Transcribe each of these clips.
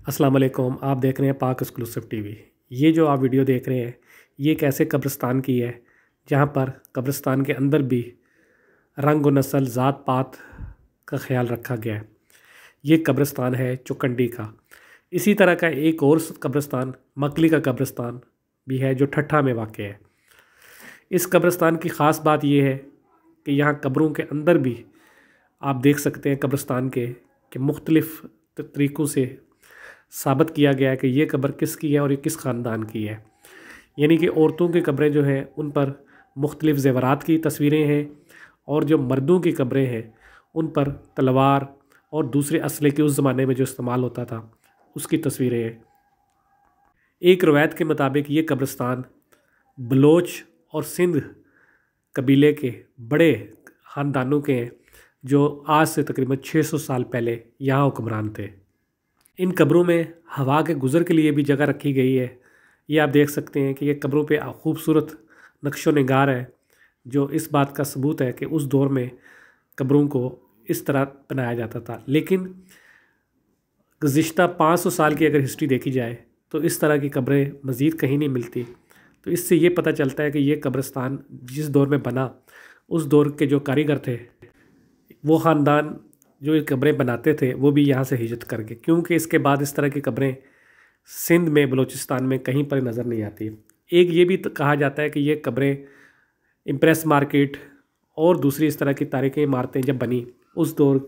अस्सलाम वालेकुम, आप देख रहे हैं पाक एक्सक्लूसिव टीवी। ये जो आप वीडियो देख रहे हैं, ये एक ऐसे कब्रिस्तान की है, जहाँ पर कब्रिस्तान के अंदर भी रंग व नस्ल, ज़ात पात का ख्याल रखा गया है। ये कब्रिस्तान है चुकंडी का। इसी तरह का एक और कब्रिस्तान मकली का कब्रिस्तान भी है, जो ठट्ठा में वाक़ है। इस कब्रिस्तान की ख़ास बात यह है कि यहाँ कब्रों के अंदर भी आप देख सकते हैं कब्रिस्तान के, कि मुख्तलिफ़ तरीक़ों से साबित किया गया है कि ये कब्र किसकी है और ये किस ख़ानदान की है। यानी कि औरतों की कब्रें जो हैं, उन पर मुख्तलिफ़ ज़ेवरात की तस्वीरें हैं और जो मर्दों की कब्रें हैं, उन पर तलवार और दूसरे असले के उस ज़माने में जो इस्तेमाल होता था, उसकी तस्वीरें हैं। एक रवायत के मुताबिक ये कब्रस्तान बलोच और सिंध कबीले के बड़े ख़ानदानों के हैं, जो आज से तकरीबन 600 साल पहले यहाँ हुक्मरान थे। इन कब्रों में हवा के गुज़र के लिए भी जगह रखी गई है। ये आप देख सकते हैं कि ये कब्रों पे खूबसूरत नक्शो नगार है, जो इस बात का सबूत है कि उस दौर में कब्रों को इस तरह बनाया जाता था। लेकिन गुज्त पाँच सौ साल की अगर हिस्ट्री देखी जाए तो इस तरह की कब्रें मज़ीद कहीं नहीं मिलती। तो इससे ये पता चलता है कि ये कब्रस्तान जिस दौर में बना, उस दौर के जो कारीगर थे, वो ख़ानदान जो ये कब्रें बनाते थे, वो भी यहाँ से हिजरत कर गए क्योंकि इसके बाद इस तरह की कब्रें सिंध में, बलूचिस्तान में कहीं पर नज़र नहीं आती। एक ये भी कहा जाता है कि ये कब्रें इम्प्रेस मार्केट और दूसरी इस तरह की तारीख़ी इमारतें जब बनी, उस दौर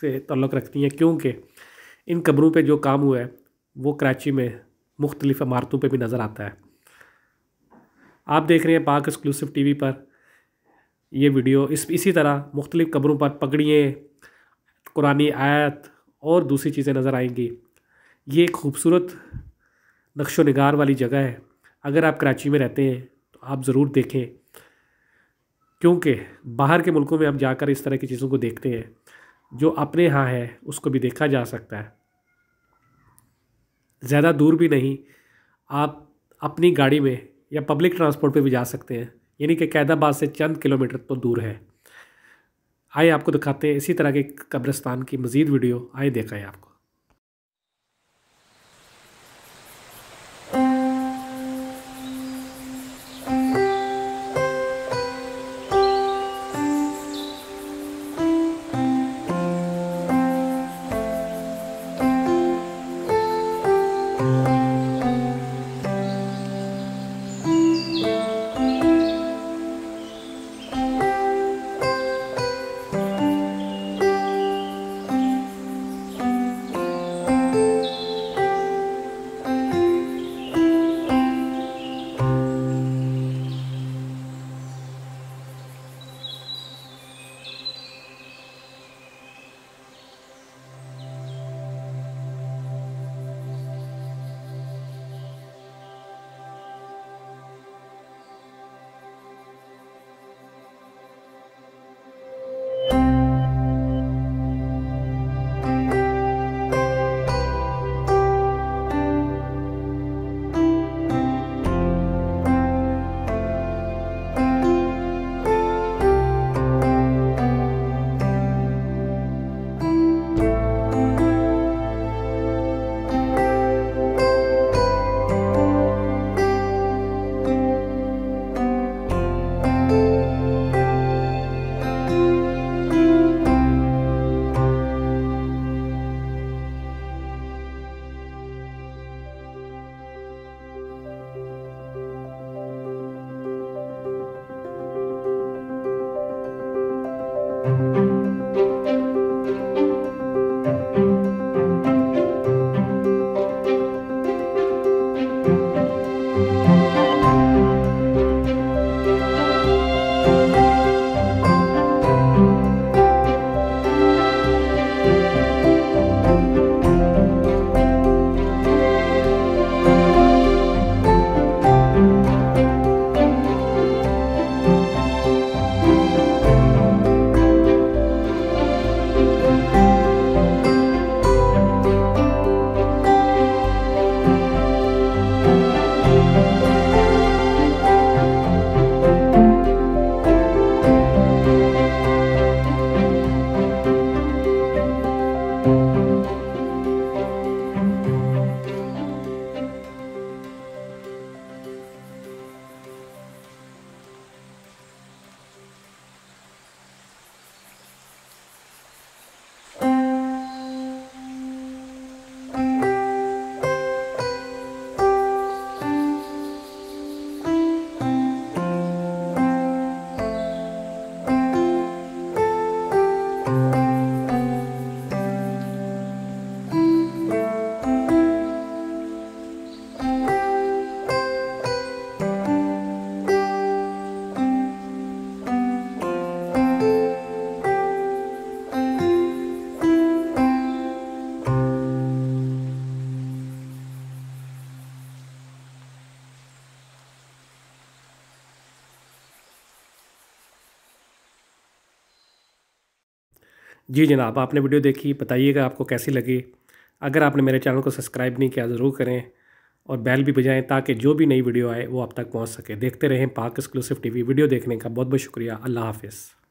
से तल्लक़ रखती हैं। क्योंकि इन कब्रों पे जो काम हुआ है, वो कराची में मुख्तलिफ़ इमारतों पे भी नज़र आता है। आप देख रहे हैं पाक एक्सक्लूसिव टी वी पर ये वीडियो। इस, इसी तरह मुख्तलिफ़ कब्रों पर पगड़ियाँ कुरानी आयत और दूसरी चीज़ें नज़र आएँगी। ये खूबसूरत नक्शो नगार वाली जगह है। अगर आप कराची में रहते हैं तो आप ज़रूर देखें, क्योंकि बाहर के मुल्कों में आप जाकर इस तरह की चीज़ों को देखते हैं। जो अपने यहाँ है, उसको भी देखा जा सकता है। ज़्यादा दूर भी नहीं, आप अपनी गाड़ी में या पब्लिक ट्रांसपोर्ट पे भी जा सकते हैं। यानी कि कैदाबाद से चंद किलोमीटर तो दूर है। आइए आपको दिखाते हैं इसी तरह के कब्रिस्तान की मज़ीद वीडियो, आए देखा है आपको। जी जनाब आपने वीडियो देखी, बताइएगा आपको कैसी लगी। अगर आपने मेरे चैनल को सब्सक्राइब नहीं किया, ज़रूर करें और बेल भी बजाएँ ताकि जो भी नई वीडियो आए, वो आप तक पहुँच सके। देखते रहें पाक एक्सक्लूसिव टीवी वीडियो देखने का। बहुत बहुत शुक्रिया। अल्लाह हाफिज़।